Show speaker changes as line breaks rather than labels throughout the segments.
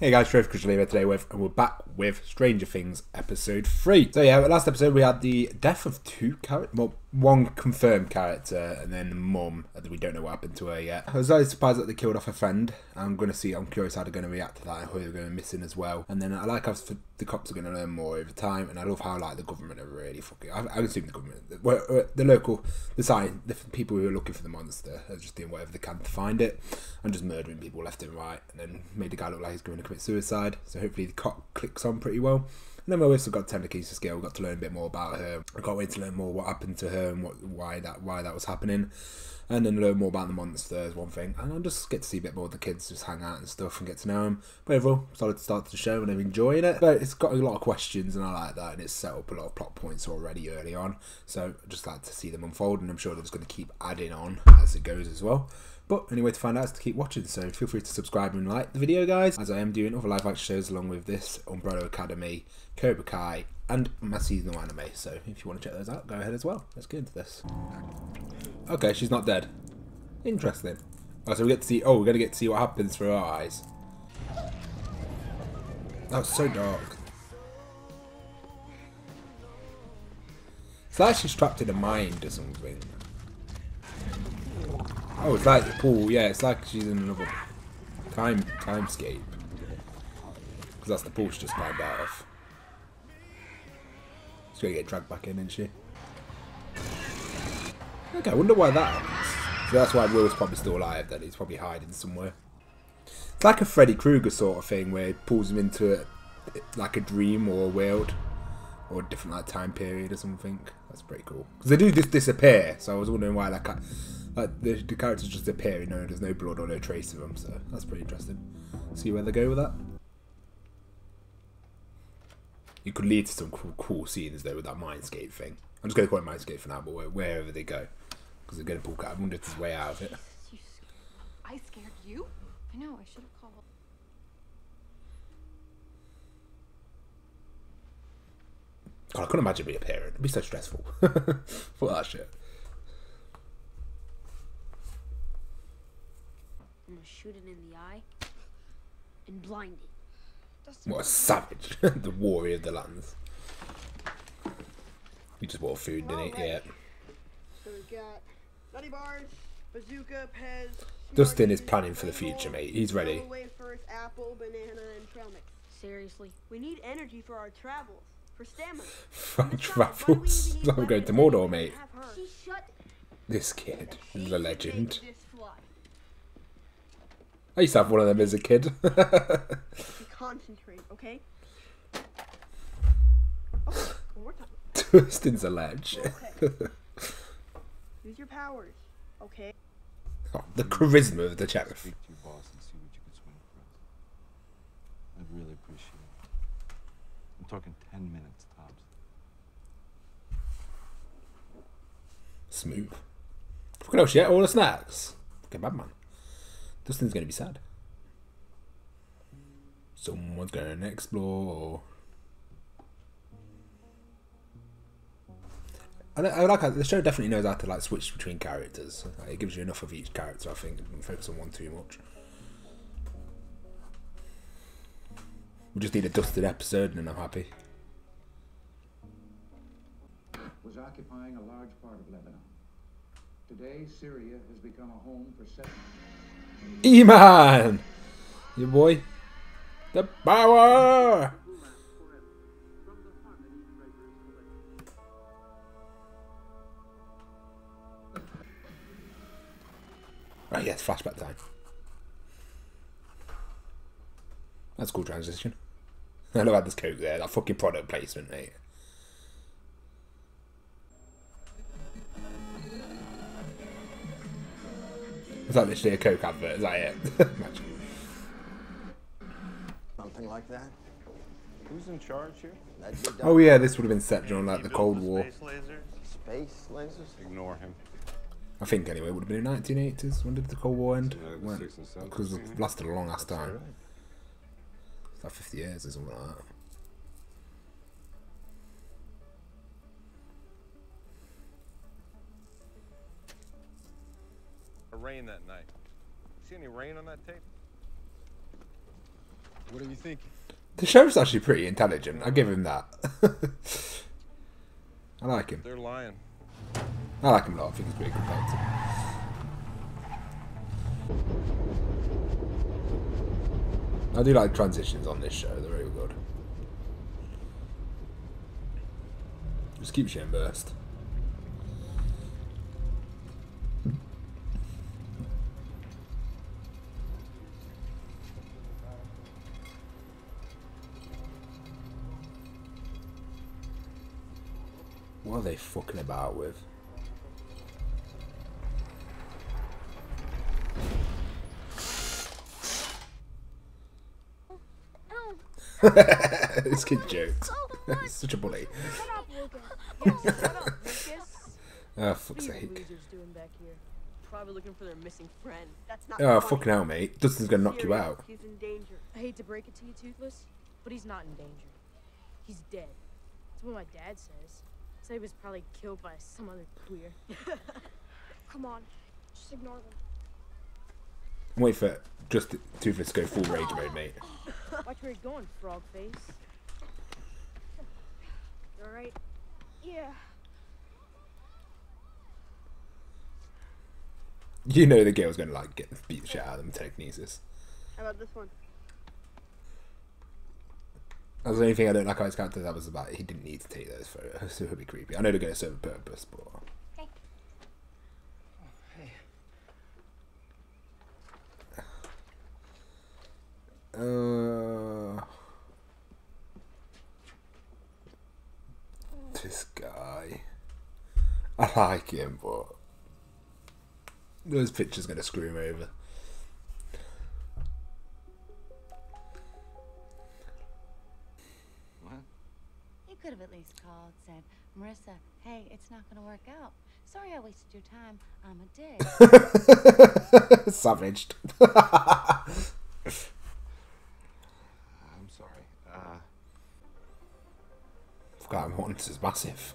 Hey guys, Trev Christian here today with, and we're back with Stranger Things episode 3. So yeah, last episode we had the death of two characters, well, one confirmed character, and then mum, we don't know what happened to her yet. I was very surprised that they killed off a friend. I'm going to see, I'm curious how they're going to react to that, and who they're going to miss in as well. And then I like how the cops are going to learn more over time, and I love how like the government are really fucking, I, I assume the government, well, uh, the local, the sign, the people who are looking for the monster are just doing whatever they can to find it, and just murdering people left and right, and then made the guy look like he's going to commit suicide. So hopefully the cop clicks on pretty well. And then we also got Tender Keys to Scale. We've got to learn a bit more about her. I can't wait to learn more what happened to her and what why that why that was happening. And then learn more about the monsters, one thing. And I'll just get to see a bit more of the kids just hang out and stuff and get to know them. But overall, solid start to the show and I'm enjoying it. But it's got a lot of questions and I like that. And it's set up a lot of plot points already early on. So I just like to see them unfold. And I'm sure they're just going to keep adding on as it goes as well. But anyway, to find out is to keep watching, so feel free to subscribe and like the video, guys, as I am doing other live action shows along with this, Umbrella Academy, Cobra Kai, and my seasonal anime. So if you want to check those out, go ahead as well. Let's get into this. Okay, she's not dead. Interesting. Oh, so we get to see. Oh, we're gonna get to see what happens through our eyes. That's so dark. It's like she's trapped in a mind or something. Oh, it's like the pool. Yeah, it's like she's in another time timescape. Because that's the pool she just climbed out of. Gonna get dragged back in, isn't she? Okay, I wonder why that. So that's why Will's probably still alive. Then he's probably hiding somewhere. It's like a Freddy Krueger sort of thing where it pulls him into a, like a dream or a world or a different like time period or something. That's pretty cool. Because they do just disappear. So I was wondering why like. Like the, the characters just appear, you know, there's no blood or no trace of them, so that's pretty interesting. See where they go with that. You could lead to some cool, cool scenes though with that Mindscape thing. I'm just going to call it Mindscape for now, but wherever they go, because they're going to pull out. I wonder if there's a way out of it.
I scared you? I know. I should have called.
God, I couldn't imagine being a parent. It'd be so stressful. For that shit.
I'm gonna shoot it in the eye and blind it.
What a savage. the warrior of the lands. We just bought food, didn't he? Yeah.
So we've got nutty bars, bazooka, Pez.
Dustin is planning for the future, mate. He's ready.
Wafers, apple, banana, and trail mix.
Seriously?
We need energy for our travels, for stamina.
Fun travels. I'm going to Mordor, mate. This kid is a legend. I used to have one of them as a kid.
Concentrate, okay? Oh, one more time.
Dustin's a ledge.
Oh, okay. Use your powers, okay?
Oh, the charisma of the sheriff.
Speak to your boss and see what you can swing for us. I'd really appreciate it. I'm talking 10 minutes tops.
Smooth. Fucking hell, shit, all the snacks. Fucking bad thing's gonna be sad. Someone's gonna explore. I, I like the show definitely knows how to like switch between characters. Like, it gives you enough of each character, I think, and focus on one too much. We just need a Dustin episode, and I'm happy.
was occupying a large part of Lebanon. Today, Syria has become a home for seven.
He-Man! Your boy. The power! Oh, right, yes, flashback time. That's cool transition. I love how this coat there, that fucking product placement, mate. Is that literally a Coke advert? Is that it? Imagine.
Something like that.
Who's in charge here?
Oh yeah, this would have been set during like the Cold War.
Space laser?
Space lasers?
Ignore him.
I think anyway, it would have been in 1980s. When did the Cold War end?
Yeah, the
When?
six and seven.
Because it lasted a long ass time.
Right.
It's like 50 years or something like that.
Rain that night. See any rain on that tape? What are you thinking?
The sheriff's actually pretty intelligent. I give him that. I like him.
They're lying.
I like him a lot. I think he's pretty good character. I do like transitions on this show. They're very good. Just keep shit burst. They fucking about with?
Oh,
this kid jokes. Oh, he's such a bully.
shut up, Lucas.
Yeah, shut up, Lucas.
Oh, fuck's
you
sake.
losers doing back? Probably looking for their missing friend. That's not
Oh,
funny.
fucking hell, mate. Dustin's gonna knock you out.
He's in danger.
I hate to break it to you, Toothless, but he's not in danger. He's dead. That's what my dad says. Said he was probably killed by some other queer.
Come on, just ignore them.
Wait for just Toothless to go full rage mode, mate.
Watch where you're going, frog face. You alright?
Yeah.
You know the girl's gonna like get beat the shit out of them telekinesis.
How about this one?
That's the only thing I don't like about his character. That was about he didn't need to take those photos. So it would be creepy. I know they're going to serve a purpose, but uh, this guy, I like him, but those pictures going to screw him over.
Not going to work out. Sorry I wasted your time. I'm a dick.
Savaged.
I'm sorry. Uh,
Forgot importance is massive.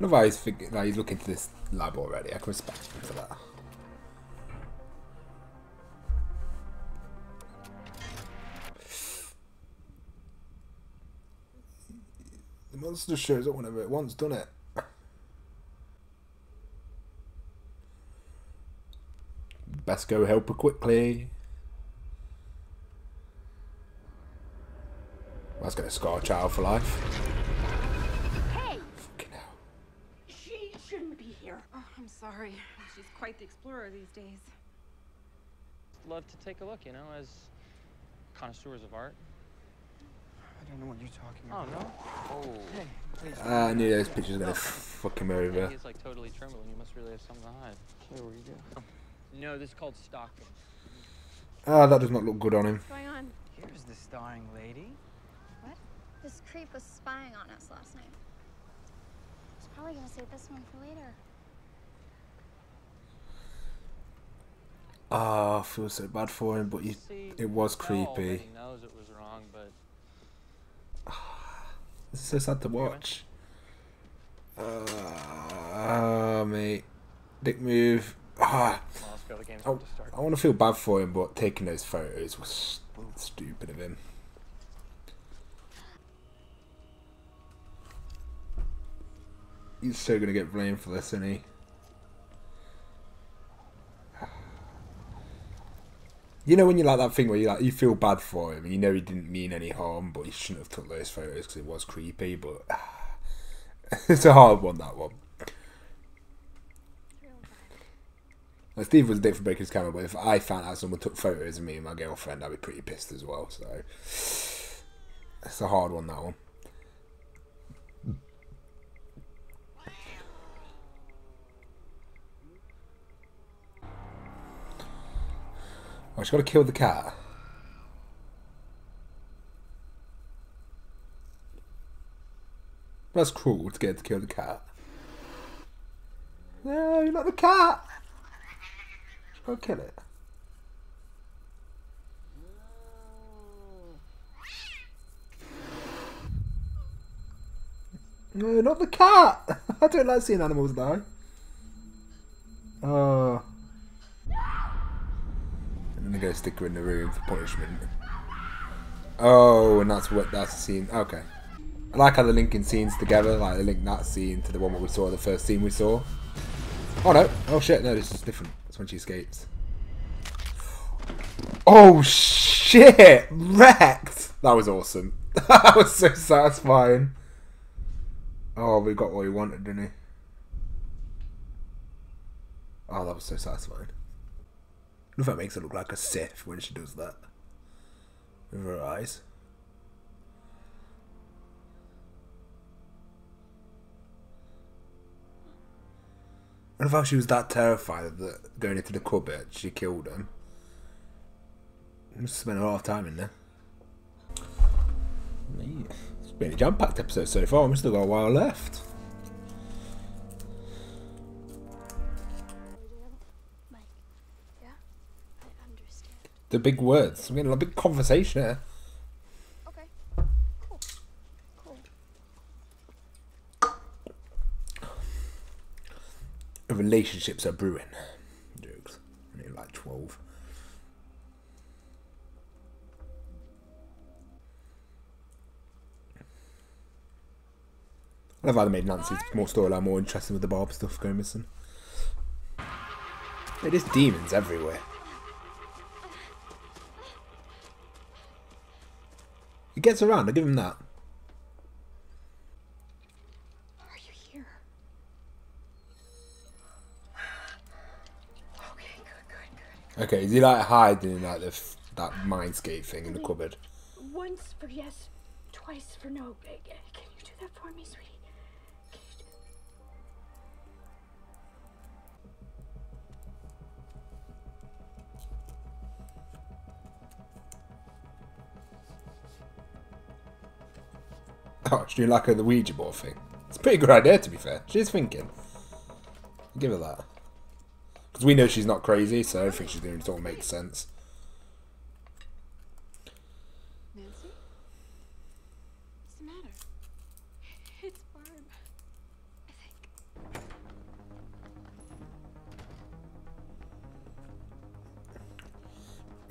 Love how he's, fig- like, he's looking to this lab already. I can respect him for that. The monster shows up whenever it wants, doesn't it? Best go help her quickly. That's gonna scar a child for life.
Hey!
Fucking hell.
She shouldn't be here. Oh, I'm sorry. She's quite the explorer these days.
love to take a look, you know, as connoisseurs of art.
I don't know what you're talking
Oh no! Oh,
Hey, please.
Ah, I knew those pictures were gonna fuck him
yeah,
over.
he's like totally trembling. You must really have something to hide.
Here we go.
No, this is called stalking.
Ah, that does not look good on him.
What's going on?
Here's the starring lady. What?
This creep was spying on us last night. He's probably gonna save this one for later.
Ah, I feel so bad for him, but you,
See,
it was
Belle already
creepy.
knows it was wrong, but
It's so sad to watch. Ah, mate. Dick move. Ah,
well, let's go. The game's
I,
to.
I want to feel bad for him, but taking those photos was stupid of him. He's so gonna get blamed for this, isn't he? You know when you like that thing where you like you feel bad for him, you know he didn't mean any harm, but he shouldn't have took those photos because it was creepy. But it's a hard one, that one. Steve was dick for breaking his camera, but if I found out someone took photos of me and my girlfriend, I'd be pretty pissed as well. So it's a hard one, that one. Oh, she's got to kill the cat. That's cruel to get to kill the cat. No, not the cat. To kill it. No, not the cat. I don't like seeing animals die. Oh. And then they go stick her in the room for punishment. Oh, and that's what that's the scene. Okay. I like how they're linking scenes together. Like they link that scene to the one where we saw the first scene we saw. Oh no! Oh shit! No, this is different. That's when she escapes. Oh shit! Wrecked. That was awesome. that was so satisfying. Oh, we got what we wanted, didn't we? Oh, that was so satisfying. I if that makes her look like a Sith when she does that. With her eyes. I love how she was that terrified that going into the cupboard, she killed him. Must spent a lot of time in there. It's been a jam-packed episode so far. We've still got a while left. The big words. We're getting a big conversation here.
Okay. Cool. Cool.
Relationships are brewing. Jokes. Only like 12. I love how they made Nancy's more storyline more interesting with the Barb stuff going missing. It is demons everywhere. He gets around, I give him that.
Are you here? Okay, good, good, good.
Okay, is he like hiding in like the that mindscape thing in the cupboard?
Once for yes, twice for no. Can you do that for me, sweetie?
She's doing like a, the Ouija board thing. It's a pretty good idea, to be fair. She's thinking. I'll give her that. Because we know she's not crazy, so everything she's doing sort of makes sense.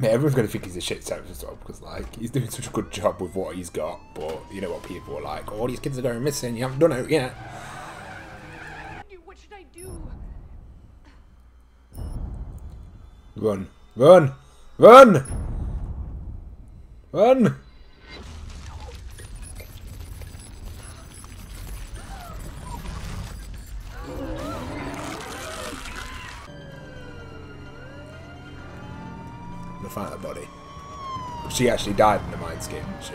Man, everyone's going to think he's a shit well, because, like, he's doing such a good job with what he's got, but you know what people are like, oh, these kids are going missing, you haven't done it yet.
What should I do?
Run. Run! Run! Run! Find that body. She actually died in the mindscape, didn't she?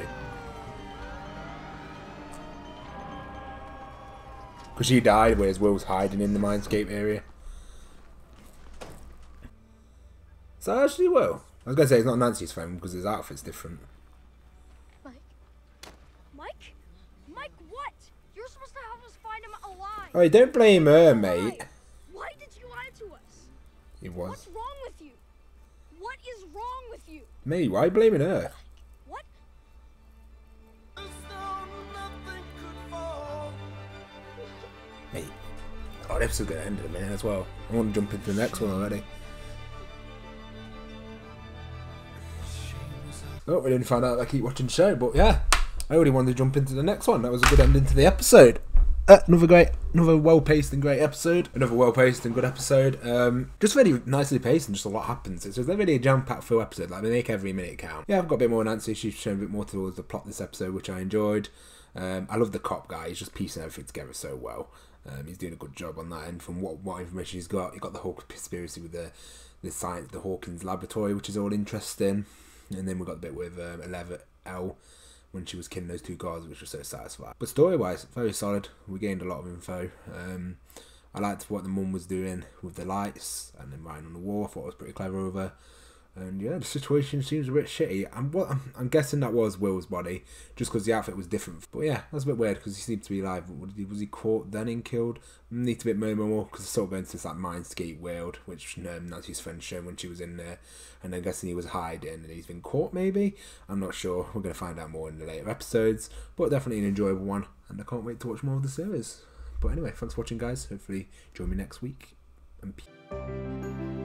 Because she died, whereas Will's hiding in the mindscape area. So actually, Will. I was gonna say it's not Nancy's phone because his outfit's different.
Mike? Mike? Mike, what? You're supposed to help us find him alive.
Oh, don't blame her, mate.
Why did you lie to us?
It was.
What's wrong with you? What is wrong with you?
Me, why are you blaming her?
What?
Mate. Oh, the episode's gonna end in a minute as well. I want to jump into the next one already. Oh, we didn't find out I keep watching the show, but yeah. I already wanted to jump into the next one. That was a good ending to the episode. Uh, another great, another well-paced and great episode. Another well-paced and good episode. Um, just really nicely paced and just a lot happens. It's just a really jam-packed full episode. Like they make every minute count. Yeah, I've got a bit more Nancy. She's shown a bit more towards the plot this episode, which I enjoyed. Um, I love the cop guy. He's just piecing everything together so well. Um, he's doing a good job on that And From what what information he's got, he got the whole conspiracy with the the science, the Hawkins laboratory, which is all interesting. And then we got the bit with um, 11 L when she was killing those two guards, which was so satisfying. But story wise, very solid. We gained a lot of info. Um, I liked what the mum was doing with the lights and then writing on the wall. I thought it was pretty clever of her. And yeah, the situation seems a bit shitty. And what I'm, I'm guessing that was Will's body, just because the outfit was different. But yeah, that's a bit weird because he seemed to be alive. Was he, caught then and killed? Need to bit more because it's sort of going to this like Mindscape world, which um, Nancy's friend shown when she was in there. And I'm guessing he was hiding and he's been caught. Maybe I'm not sure. We're gonna find out more in the later episodes. But definitely an enjoyable one, and I can't wait to watch more of the series. But anyway, thanks for watching, guys. Hopefully, join me next week. And peace.